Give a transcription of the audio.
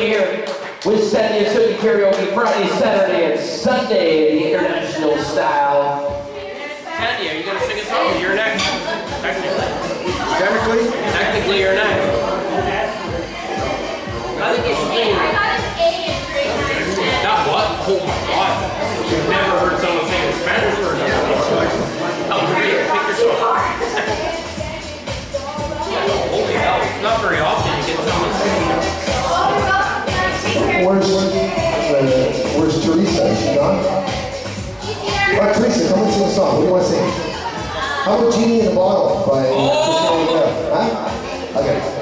with Sandy and Silky Karaoke Friday, Saturday, and Sunday, the international style. Sandy, are you going to sing a song? You're next. Technically. Technically? Technically, you're next. I think you should sing. Not what? Oh my god. You've never heard someone sing in Spanish or How great. Pick your song. Holy hell. Not very often How about Genie in a Bottle by oh. Huh? Okay.